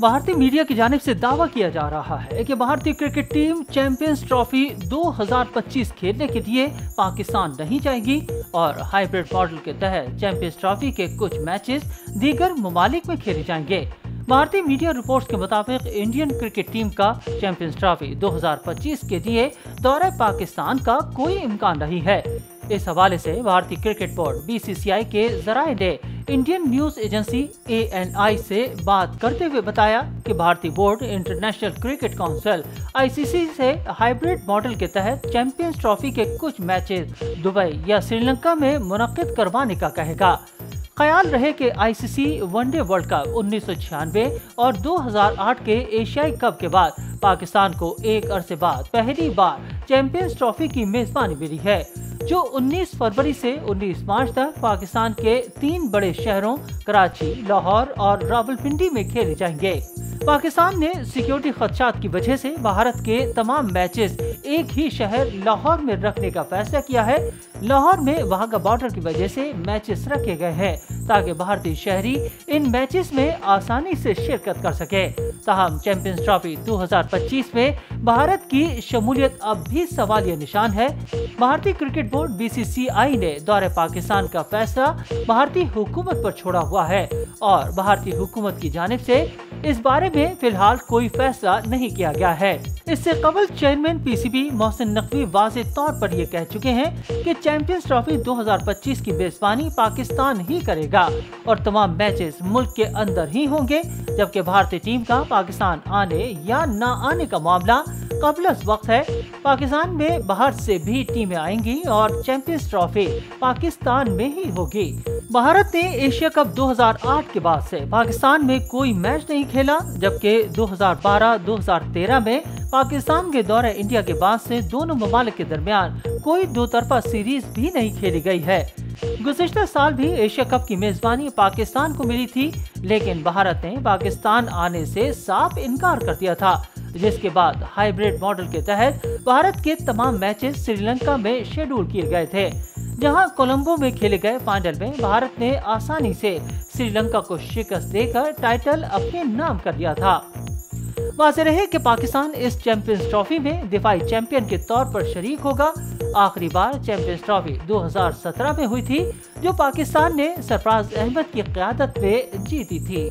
بھارتی میڈیا کی جانب سے دعویٰ کیا جا رہا ہے کہ بھارتی کرکٹ ٹیم چیمپئنز ٹرافی دو ہزار پچیس کھیلنے کے لیے پاکستان نہیں جائے گی اور ہائیبریڈ ماڈل کے تحت چیمپئنز ٹرافی کے کچھ میچز دیگر ممالک میں کھیلے جائیں گے۔ بھارتی میڈیا رپورٹس کے مطابق انڈین کرکٹ ٹیم کا چیمپئنز ٹرافی دو ہزار پچیس کے لیے دورہ پاکستان کا کوئی امکان نہیں ہے۔ اس حوالے سے بھارتی cricket board B C C I کے ذرائع نے Indian news agency A N I سے بات کرتے ہوئے بتایا کہ بھارتی board international cricket council I C C سے ہائیبریڈ ماڈل کے تحت چیمپئنز ٹرافی کے کچھ میچز دبئی یا سری لنکا میں منعقد کروانے کا کہے گا۔ خیال رہے کہ I C C one day world cup انیس سو چھیانوے اور دو ہزار آٹھ کے ایشیائی کپ کے بعد پاکستان کو ایک عرصے بعد پہلی بار چیمپئنز ٹرافی کی میزبانی ملی ہے۔ جو انیس فروری سے انیس مارچ تک پاکستان کے تین بڑے شہروں، کراچی، لاہور اور راول پنڈی میں کھیلے جائیں گے۔ پاکستان نے سیکیورٹی خدشات کی وجہ سے بھارت کے تمام میچز ایک ہی شہر لاہور میں رکھنے کا فیصلہ کیا ہے۔ لاہور میں وہاں کا بارڈر کی وجہ سے میچز رکھے گئے ہیں۔ تاکہ بھارتی شہری ان میچز میں آسانی سے شرکت کر سکے۔ تاہم، چیمپئنز ٹرافی دو ہزار پچیس میں بھارت کی شمولیت اب بھی سوالیہ نشان ہے۔ بھارتی cricket board B C C I نے دورے پاکستان کا فیصلہ بھارتی حکومت پر چھوڑا ہوا ہے اور بھارتی حکومت کی جانب سے اس بارے میں فی الحال کوئی فیصلہ نہیں کیا گیا ہے۔ اس سے قبل chairman P C B Mohsin Naqvi واضح طور پر یہ کہہ چکے ہیں کہ چیمپئنز ٹرافی دو ہزار پچیس کی میزبانی پاکستان ہی کرے گا اور تمام میچز ملک کے اندر ہی ہوں گے، جبکہ بھارتی ٹیم کا پاکستان آنے یا نہ آنے کا معاملہ قبل از وقت ہے۔ پاکستان میں باہر سے بھی ٹیمیں آئیں گی اور چیمپئنز ٹرافی پاکستان میں ہی ہوگی۔ بھارت نے ایشیا کپ دو ہزار آٹھ کے بعد سے پاکستان میں کوئی میچ نہیں کھیلا، جبکہ دو ہزار بارہ، دو ہزار تیرہ میں پاکستان کے دورہ انڈیا کے بعد سے دونوں ممالک کے درمیان کوئی دو طرفہ سیریز بھی نہیں کھیلی گئی ہے۔ گزشتہ سال بھی ایشیا کپ کی میزبانی پاکستان کو ملی تھی، لیکن بھارت نے پاکستان آنے سے صاف انکار کر دیا تھا، جس کے بعد ہائیبریڈ ماڈل کے تحت بھارت کے تمام میچز سری لنکا میں شیڈول کیے گئے تھے۔ جہاں کولمبو میں کھیلے گئے فائنل میں بھارت نے آسانی سے سری لنکا کو شکست دے کر ٹائٹل اپنے نام کر دیا تھا۔ واضح رہے کہ پاکستان اس چیمپئنز ٹرافی میں دفاعی چیمپئن کے طور پر شریک ہوگا۔ آخری بار چیمپئنز ٹرافی دو ہزار سترہ میں ہوئی تھی، جو پاکستان نے سرفراز احمد کی قیادت میں جیتی تھی۔